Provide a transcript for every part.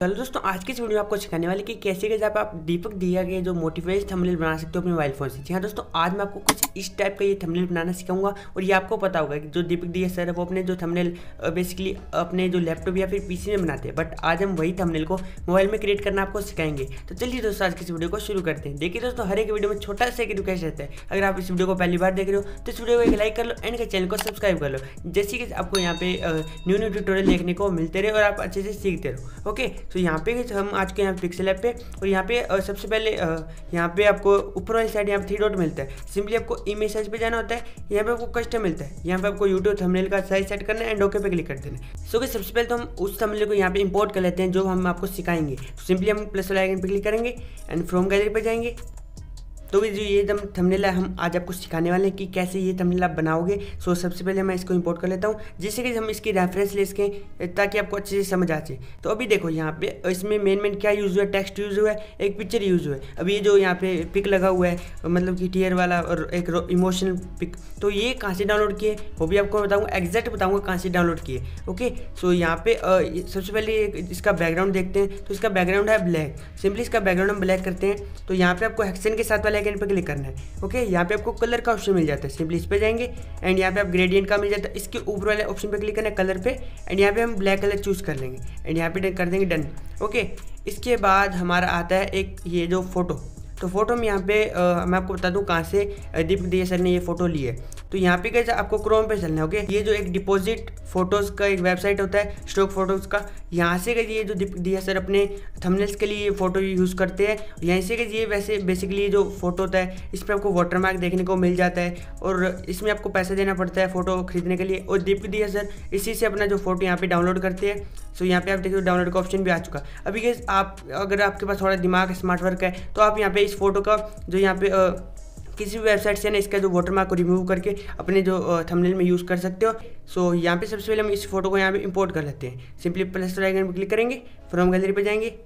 चलो दोस्तों आज की इस वीडियो में आपको सिखाने वाले कि कैसे कैसे आप, आप दीपक दिया के जो मोटिवेशन थंबनेल बना सकते हो अपने मोबाइल फ़ोन से। जी हाँ दोस्तों आज मैं आपको कुछ इस टाइप का ये थंबनेल बनाना सिखाऊँगा और ये आपको पता होगा कि जो दीपक दिया सर है वो अपने जो थंबनेल बेसिकली अपने जो लैपटॉप या फिर पीसी में बनाते हैं। बट आज हम वही थंबनेल को मोबाइल में क्रिएट करना आपको सिखाएँगे। तो चलिए दोस्तों आज की इस वीडियो को शुरू करते हैं। देखिए दोस्तों हर एक वीडियो में छोटा सा एक रिक्वेस्ट रहता है। अगर आप इस वीडियो को पहली बार देख रहे हो तो इस वीडियो को एक लाइक कर लो एंड चैनल को सब्सक्राइब कर लो। जैसे कि आपको यहाँ पे न्यू न्यू ट्यूटोरियल देखने को मिलते रहे और आप अच्छे से सीखते रहो। ओके तो यहाँ पे हम आज के यहाँ पिक्सल ऐप पे, और यहाँ पे सबसे पहले यहाँ पे आपको ऊपर वाली साइड यहाँ पे थ्री डॉट मिलता है। सिंपली आपको इमेज साइज़ पे जाना होता है, यहाँ पे आपको कस्टम मिलता है। यहाँ पे आपको यूट्यूब थंबनेल का साइज़ सेट करना है एंड ओके पे क्लिक कर देना सो कि सबसे पहले तो हम उस थंबनेल को यहाँ पे इंपोर्ट कर लेते हैं, जो हम आपको सिखाएँगे। सिंपली हम प्लस वाला आइकन पे क्लिक करेंगे एंड फ्रॉम गैलरी पर जाएँगे। तो भी जो ये दम थंबनेल है, हम आज आपको सिखाने वाले हैं कि कैसे ये थंबनेल आप बनाओगे। सो सबसे पहले मैं इसको इंपोर्ट कर लेता हूँ। जिससे कि हम इसकी रेफरेंस ले सकें ताकि आपको अच्छे से समझ आ जाए। तो अभी देखो यहाँ पे, इसमें मेन मेन क्या यूज़ हुआ है? टेक्स्ट यूज़ हुआ है, एक पिक्चर यूज़ हुआ है। अभी ये जो यहाँ पे पिक लगा हुआ है मतलब कि टीयर वाला और एक इमोशनल पिक तो ये कहाँ से डाउनलोड किए? वो भी आपको बताऊँगा एग्जैक्ट बताऊँगा कहाँ से डाउनलोड किए। ओके सो यहाँ पे सबसे पहले इसका बैकग्राउंड देखते हैं। तो इसका बैकग्राउंड है ब्लैक सिंपली इसका बैकग्राउंड हम ब्लैक करते हैं। तो यहाँ पे आपको हेक्सन के साथ वाले आइकन पर क्लिक करना है। ओके यहाँ पे आपको कलर का ऑप्शन मिल जाता है। सिंपली इस पर जाएँगे एंड यहाँ पे आप ग्रेडियंट का मिल जाता है। इसके ऊपर वाले ऑप्शन पे क्लिक करना है कलर पे एंड यहाँ पे हम ब्लैक कलर चूज़ कर लेंगे एंड यहाँ पे कर देंगे। डन ओके इसके बाद हमारा आता है एक ये जो फ़ोटो तो फ़ोटो में यहाँ पे आ, मैं आपको बता दूँ कहाँ से दीप दिया सर ने ये फ़ोटो ली है। तो यहाँ पे कैसे आपको क्रोम पे चलना है ओके? ये जो एक डिपॉजिट फ़ोटोज़ का एक वेबसाइट होता है स्टॉक फ़ोटोज़ का यहाँ से कैसे ये जो दिया सर अपने थंबनेल्स के लिए ये फ़ोटो यूज़ करते हैं यहाँ से कैसे ये वैसे बेसिकली जो फ़ोटो होता है इस पर आपको वाटरमार्क देखने को मिल जाता है और इसमें आपको पैसा देना पड़ता है फ़ोटो खरीदने के लिए और दीप दिया सर इसी से अपना जो फ़ोटो यहाँ पे डाउनलोड करते हैं। सो यहाँ पे आप देखिए डाउनलोड का ऑप्शन भी आ चुका। अभी कैसे आप अगर आपके पास थोड़ा दिमाग स्मार्ट वर्क है तो आप यहाँ पे इस फ़ोटो का जो यहाँ पे आ, किसी भी वेबसाइट से ना इसका जो वाटरमार्क को रिमूव करके अपने जो थंबनेल में यूज़ कर सकते हो। सो यहाँ पे सबसे पहले हम इस फ़ोटो को यहाँ पे इंपोर्ट कर लेते हैं। सिंपली प्लस आइकन पर क्लिक करेंगे फ्रॉम गैलरी पे जाएँगे।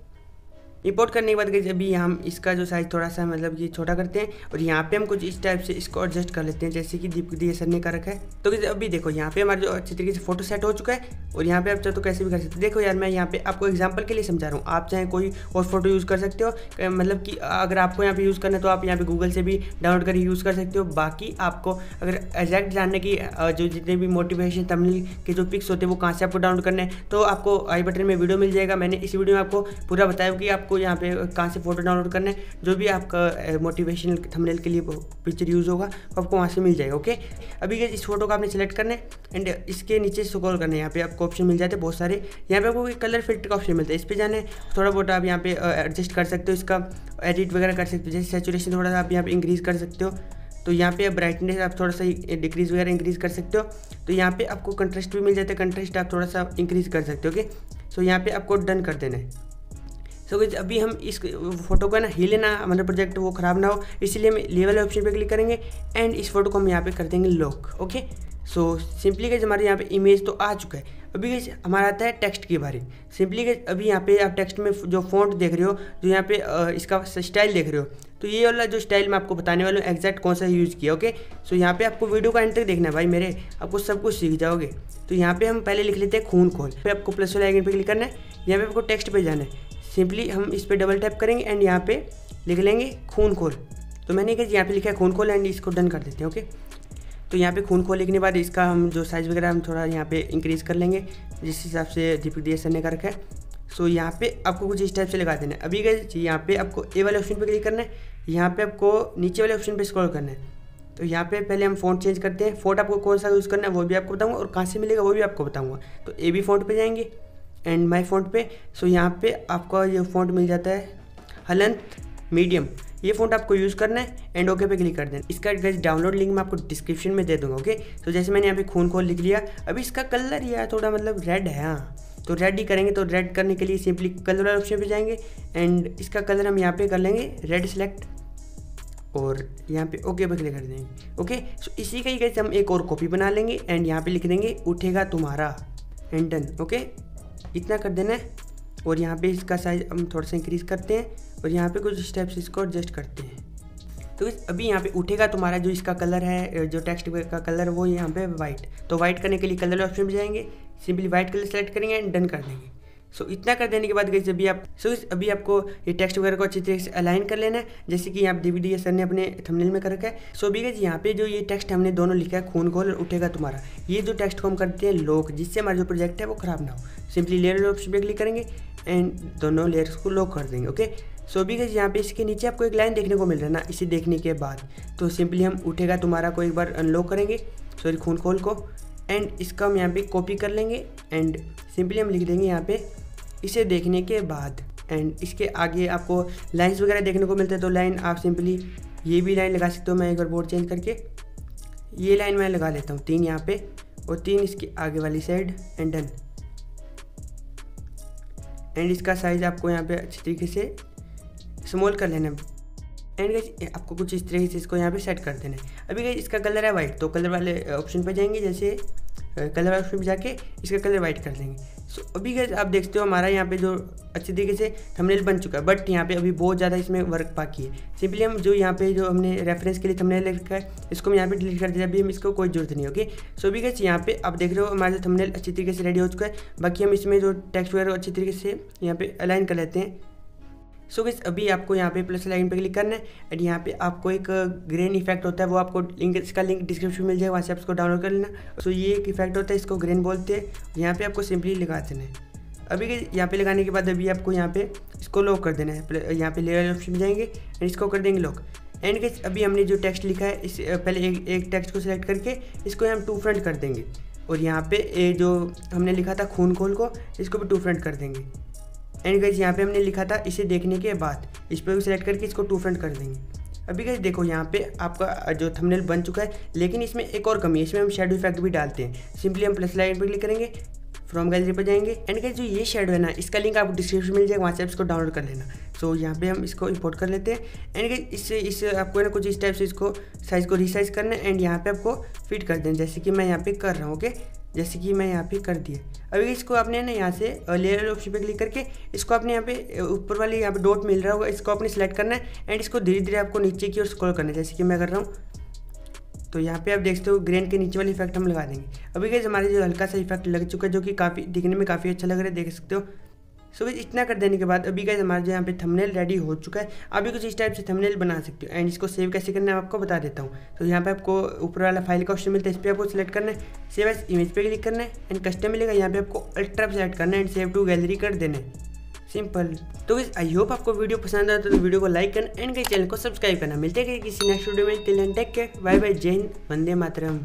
इंपोर्ट करने के बाद गई अभी हम इसका जो साइज़ थोड़ा सा मतलब कि छोटा करते हैं और यहाँ पे हम कुछ इस टाइप से इसको एडजस्ट कर लेते हैं, जैसे कि दीप दिए सर ने कर रखा है। तो कैसे अभी देखो, यहाँ पे हमारा जो अच्छे तरीके से फ़ोटो सेट हो चुका है और यहाँ पे आप चाहे तो कैसे भी कर सकते देखो यार, मैं यहाँ पे आपको एग्ज़ाम्पल के लिए समझा रहा हूँ। आप चाहे कोई और फ़ोटो यूज़ कर सकते हो मतलब कि अगर आपको यहाँ पे यूज़ करना है तो आप यहाँ पे गूगल से भी डाउनलोड करके यूज़ कर सकते हो। बाकी आपको अगर एग्जैक्ट जानने की जो जितने भी मोटिवेशन तमिल के जो पिक्स होते हैं, वो कहाँ से आपको डाउनलोड करने हैं तो आपको आई बटन में वीडियो मिल जाएगा। मैंने इस वीडियो में आपको पूरा बताया कि आपको यहाँ पे कहाँ से फ़ोटो डाउनलोड करना जो भी आपका मोटिवेशनल थंबनेल के लिए पिक्चर यूज़ होगा, वो आपको वहाँ से मिल जाएगा ओके अभी इस फ़ोटो को आपने सेलेक्ट करना एंड इसके नीचे स्क्रॉल करना यहाँ पे आपको ऑप्शन मिल जाते हैं बहुत सारे। यहाँ पे आपको कलर फ़िल्टर का ऑप्शन मिलता है, इस पर जाने थोड़ा बहुत आप यहाँ पे एडजस्ट कर सकते हो इसका एडिट वगैरह कर सकते हो, जैसे सेचुरेशन थोड़ा सा आप यहाँ पे इंक्रीज़ कर सकते हो। तो यहाँ पे ब्राइटनेस आप थोड़ा सा डिक्रीज वगैरह इंक्रीज़ कर सकते हो। तो यहाँ पे आपको कंट्रेस्ट भी मिल जाता है कंट्रेस्ट आप थोड़ा सा इंक्रीज़ कर सकते हो ओके सो यहाँ पे आपको डन कर देना है। सो so, अभी हम इस फ़ोटो को ना हिले ना हमारा प्रोजेक्ट वो ख़राब ना हो इसीलिए हम लेवल ऑप्शन पे क्लिक करेंगे एंड इस फ़ोटो को हम यहाँ पे कर देंगे लॉक ओके सो सिंपली गज हमारे यहाँ पे इमेज तो आ चुका है। अभी गज हमारा आता है टेक्स्ट की बारी। सिंपली गज अभी यहाँ पे आप टेक्स्ट में जो फॉन्ट देख रहे हो जो यहाँ पे इसका स्टाइल देख रहे हो तो ये वाला जो स्टाइल मैं आपको बताने वाला हूँ एग्जैक्ट कौन सा यूज़ किया ओके सो यहाँ पे आपको वीडियो का तक देखना है भाई मेरे आपको सब कुछ सीख जाओगे। तो यहाँ पे हम पहले लिख लेते हैं खून खोल। फिर आपको प्लस वाले आइकन पे क्लिक करना है यहाँ पे आपको टेक्स्ट पे जाना है। सिंपली हम इस पर डबल टैप करेंगे एंड यहाँ पे लिख लेंगे खून खोल तो मैंने कहा यहाँ पे लिखा है खून खोल एंड इसको डन कर देते हैं ओके तो यहाँ पे खून खोल लिखने बाद इसका हम जो साइज़ वगैरह हम थोड़ा यहाँ पे इंक्रीज़ कर लेंगे, जिस हिसाब से दीपक दिया सर ने कर रखा है। सो यहाँ पे आपको कुछ इस टाइप से लगा देना है। अभी गए यहाँ पे आपको ए वाले ऑप्शन पे क्लिक करना है। यहाँ पे आपको नीचे वाले ऑप्शन पे स्क्रॉल करना है। तो यहाँ पे पहले हम फ़ॉन्ट चेंज करते हैं। फ़ॉन्ट आपको कौन सा यूज़ करना है वो भी आपको बताऊँगा और कहाँ से मिलेगा वो भी आपको बताऊँगा। तो ए बी फ़ॉन्ट पर जाएँगे। एंड माई फ़ॉन्ट पे। सो यहाँ पे आपका ये फ़ॉन्ट मिल जाता है। हलंत मीडियम ये फ़ॉन्ट आपको यूज़ करना है एंड ओके पे क्लिक कर देना। इसका डाउनलोड लिंक मैं आपको डिस्क्रिप्शन में दे दूँगा ओके तो जैसे मैंने यहाँ पे खून खोल लिख लिया, अभी इसका कलर ये थोड़ा मतलब रेड है हाँ। तो रेड ही करेंगे तो रेड करने के लिए सिंपली कलर वाले ऑप्शन पे जाएँगे एंड इसका कलर हम यहाँ पे कर लेंगे रेड सेलेक्ट और यहाँ पे ओके पे क्लिक कर देंगे ओके सो इसी का ही कैसे हम एक और कॉपी बना लेंगे एंड यहाँ पे लिख देंगे, उठेगा तुम्हारा एंड डन ओके इतना कर देना है। और यहाँ पे इसका साइज़ हम थोड़ा सा इंक्रीज़ करते हैं और यहाँ पे कुछ स्टेप्स इसको एडजस्ट करते हैं। तो अभी यहाँ पे उठेगा तुम्हारा जो इसका कलर है जो टेक्स्ट का कलर वो यहाँ पे वाइट तो वाइट करने के लिए कलर ऑप्शन में जाएँगे सिंपली वाइट कलर सेलेक्ट करेंगे एंड डन कर देंगे। सो इतना कर देने के बाद गई अभी आप सो अभी आपको ये टेक्स्ट वगैरह को अच्छी तरीके से अलाइन कर लेना है, जैसे कि यहाँ डीवीडी सर ने अपने थंबनेल में कर रखा है। सो अभी गई यहाँ पे जो ये टेक्स्ट हमने दोनों लिखा है, खून खोल और उठेगा तुम्हारा। ये जो टेक्स्ट को हम करते हैं लॉक जिससे हमारा जो प्रोजेक्ट है वो खराब ना हो। सिंपली लेयर ऑप्शन पे क्लिक करेंगे एंड दोनों लेयर्स को लॉक कर देंगे ओके सो अभी गई यहाँ पे इसके नीचे आपको एक लाइन देखने को मिल रहा है ना, इसे देखने के बाद। तो सिंपली हम उठेगा तुम्हारा को एक बार अनलॉक करेंगे सॉरी खून खोल को। एंड इसका हम यहाँ पे कॉपी कर लेंगे एंड सिंपली हम लिख देंगे यहाँ पे इसे देखने के बाद एंड इसके आगे आपको लाइन्स वगैरह देखने को मिलते हैं तो लाइन आप सिंपली ये भी लाइन लगा सकते हो मैं एक बार बोर्ड चेंज करके। ये लाइन मैं लगा लेता हूँ, तीन यहाँ पे, और तीन इसके आगे वाली साइड एंड डन एंड इसका साइज़ आपको यहाँ पे अच्छी तरीके से स्मॉल कर लेना एंड गई आपको कुछ इस तरीके से इसको यहाँ पे सेट कर देना है। अभी गई इसका कलर है वाइट तो कलर वाले ऑप्शन पे जाएँगे, जैसे कलर ऑप्शन पे जाके इसका कलर वाइट कर देंगे। सो so, अभी गैस आप देखते हो हमारा यहाँ पे जो अच्छी तरीके से थंबनेल बन चुका है बट यहाँ पे अभी बहुत ज़्यादा इसमें वर्क बाकी है। सिंपली हम जो यहाँ पे जो हमने रेफरेंस के लिए थंबनेल रखा है इसको हम यहाँ पे डिलीट कर दिया अभी हम इसको कोई ज़रूरत नहीं ओके सो अभी गैस यहाँ पे आप देख रहे हो हमारा थंबनेल अच्छी तरीके से रेडी हो चुका है। बाकी हम इसमें जो टेक्स्ट वगैरह अच्छी तरीके से यहाँ पे अलाइन कर लेते हैं। सो so, गैस अभी आपको यहाँ पे प्लस लाइन पे क्लिक करना है एंड यहाँ पे आपको एक ग्रेन इफ़ेक्ट होता है वो आपको लिंक इसका लिंक डिस्क्रिप्शन में मिल जाएगा वहाँ से आप इसको डाउनलोड कर लेना। सो so, ये एक इफ़ेक्ट होता है इसको ग्रेन बोलते हैं। यहाँ पे आपको सिंपली लगा देना है। अभी यहाँ पे लगाने के बाद अभी आपको यहाँ पे इसको लॉक कर देना है। यहाँ पे लेयर ऑप्शन में जाएँगे एंड इसको कर देंगे लॉक एंड के अभी हमने जो टेक्स्ट लिखा है इस पहले एक एक टेक्स्ट को सिलेक्ट करके इसको हम टू फ्रंट कर देंगे। और यहाँ पे जो हमने लिखा था खून खोल को इसको भी टू फ्रंट कर देंगे। एंड गाइज़ यहाँ पे हमने लिखा था इसे देखने के बाद। इस पर सेलेक्ट करके इसको टू फ्रंट कर देंगे। अभी गैस देखो यहाँ पे आपका जो थंबनेल बन चुका है, लेकिन इसमें एक और कमी है, इसमें हम शेडो इफ़ेक्ट भी डालते हैं। सिंपली हम प्लस लाइट पर क्लिक करेंगे फ्रॉम गैलरी पर जाएँगे। एंड गैस जो ये शेडो है ना इसका लिंक आपको डिस्क्रिप्शन मिल जाएगा वहाँ से इसको डाउनलोड कर लेना। सो so, यहाँ पे हम इसको इंपोर्ट कर लेते हैं। एंड गैस इससे इस आपको ना कुछ इस टाइप से इसको साइज़ को रिसाइज करना एंड यहाँ पे आपको फिट कर देना जैसे कि मैं यहाँ पे कर रहा हूँ ओके जैसे कि मैं यहाँ पे कर दिया। अभी इसको आपने ना यहाँ से लेयर ऑप्शन पे क्लिक करके इसको आपने यहाँ पे ऊपर वाले यहाँ पे डॉट मिल रहा होगा इसको आपने सेलेक्ट करना है। एंड इसको धीरे धीरे आपको नीचे की ओर स्क्रॉल करना है। जैसे कि मैं कर रहा हूँ तो यहाँ पे आप देख सकते हो ग्रेन के नीचे वाले इफ़ेक्ट हम लगा देंगे। अभी कैसे हमारे जो हल्का सा इफ़ेक्ट लग चुका है जो कि काफ़ी दिखने में काफ़ी अच्छा लग रहा है देख सकते हो। सो so, इतना कर देने के बाद अभी गैस हमारा जो यहाँ पे थंबनेल रेडी हो चुका है। अभी कुछ इस टाइप से थंबनेल बना सकते हो। एंड इसको सेव कैसे करना है आपको बता देता हूँ। तो यहाँ पे आपको ऊपर वाला फ़ाइल का ऑप्शन मिलता है इस पर आपको सेलेक्ट करना है। सेव एस इमेज पे क्लिक करना है एंड कस्टम मिलेगा। यहाँ पे आपको अल्ट्रा सेलेक्ट करना है एंड सेव टू गैलरी कर देना है। सिंपल। तो आई होप आपको वीडियो पसंद आया तो वीडियो को लाइक करना एंड कई चैनल को सब्सक्राइब करना। मिलते हैं किसी नेक्स्ट वीडियो में। टेक केयर बाय बाय जय हिंद वंदे मातरम